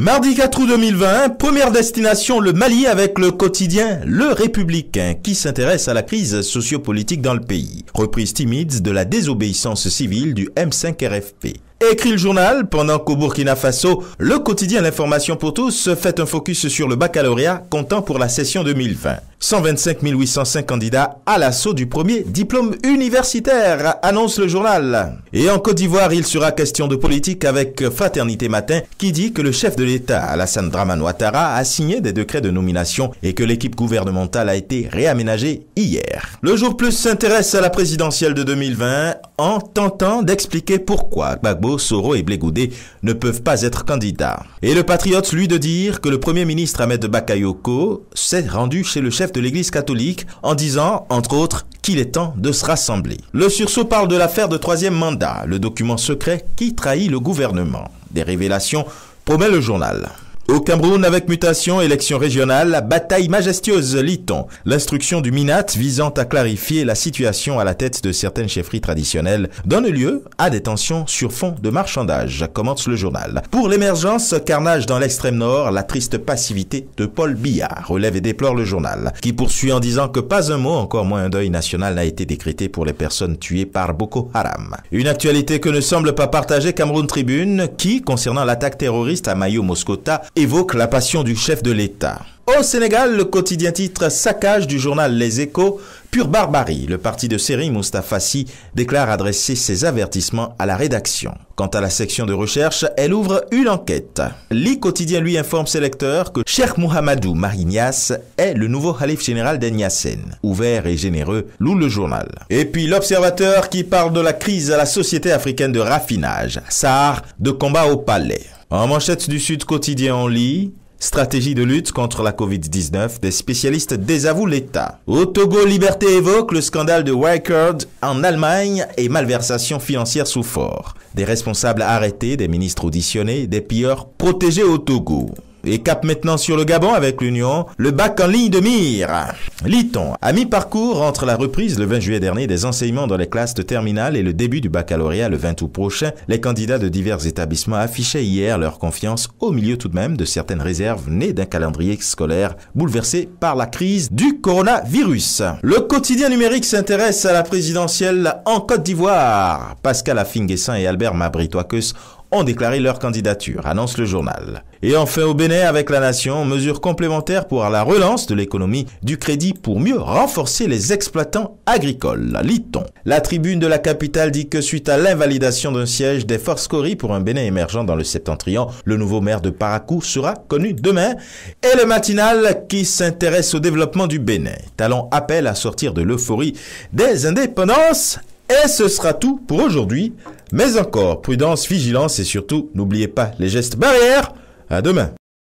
Mardi 4 août 2020, première destination le Mali avec le quotidien Le Républicain qui s'intéresse à la crise sociopolitique dans le pays. Reprise timide de la désobéissance civile du M5 RFP. Écrit le journal, pendant qu'au Burkina Faso, le quotidien L'information pour tous fait un focus sur le baccalauréat comptant pour la session 2020. 125 805 candidats à l'assaut du premier diplôme universitaire, annonce le journal. Et en Côte d'Ivoire, il sera question de politique avec Fraternité Matin qui dit que le chef de l'État, Alassane Draman Ouattara, a signé des décrets de nomination et que l'équipe gouvernementale a été réaménagée hier. Le jour plus s'intéresse à la présidentielle de 2020 en tentant d'expliquer pourquoi Gbagbo, Soro et Blégoudé ne peuvent pas être candidats. Et le patriote, lui, de dire que le premier ministre Ahmed Bakayoko s'est rendu chez le chef de l'église catholique en disant, entre autres, qu'il est temps de se rassembler. Le sursaut parle de l'affaire de troisième mandat, le document secret qui trahit le gouvernement. Des révélations promet le journal. Au Cameroun, avec mutation, élection régionale, bataille majestueuse, lit-on. L'instruction du MINAT visant à clarifier la situation à la tête de certaines chefferies traditionnelles donne lieu à des tensions sur fond de marchandage, commente le journal. Pour l'émergence, carnage dans l'extrême nord, la triste passivité de Paul Biya relève et déplore le journal, qui poursuit en disant que pas un mot, encore moins un deuil national, n'a été décrété pour les personnes tuées par Boko Haram. Une actualité que ne semble pas partager Cameroun Tribune, qui, concernant l'attaque terroriste à Mayo Moscota, évoque la passion du chef de l'État. Au Sénégal, le quotidien titre Saccage du journal Les Échos, pure barbarie. Le parti de Seri Mustafassi déclare adresser ses avertissements à la rédaction. Quant à la section de recherche, elle ouvre une enquête. Li quotidien lui informe ses lecteurs que Cheikh Mohamedou Marignas est le nouveau Khalif général d'Enyasen. Ouvert et généreux, loue le journal. Et puis l'observateur qui parle de la crise à la société africaine de raffinage. Sahar de combat au palais. En manchette du Sud quotidien, on lit Stratégie de lutte contre la Covid-19, des spécialistes désavouent l'État. Au Togo, Liberté évoque le scandale de Wirecard en Allemagne et malversation financière sous fort. Des responsables arrêtés, des ministres auditionnés, des pilleurs protégés au Togo. Et cap maintenant sur le Gabon avec l'Union, le bac en ligne de mire. Lit-on, à mi-parcours entre la reprise le 20 juillet dernier des enseignements dans les classes de terminale et le début du baccalauréat le 20 août prochain, les candidats de divers établissements affichaient hier leur confiance au milieu tout de même de certaines réserves nées d'un calendrier scolaire bouleversé par la crise du coronavirus. Le quotidien numérique s'intéresse à la présidentielle en Côte d'Ivoire. Pascal Afinguessin et Albert Mabritoakes ont déclaré leur candidature, annonce le journal. Et enfin au Bénin avec la nation, mesure complémentaire pour la relance de l'économie du crédit pour mieux renforcer les exploitants agricoles. Lit-on. La tribune de la capitale dit que suite à l'invalidation d'un siège des forces Cori pour un Bénin émergent dans le septentrion, le nouveau maire de Paracou sera connu demain. Et le matinal qui s'intéresse au développement du Bénin. Talon appelle à sortir de l'euphorie des indépendances et ce sera tout pour aujourd'hui. Mais encore, prudence, vigilance et surtout, n'oubliez pas les gestes barrières. À demain.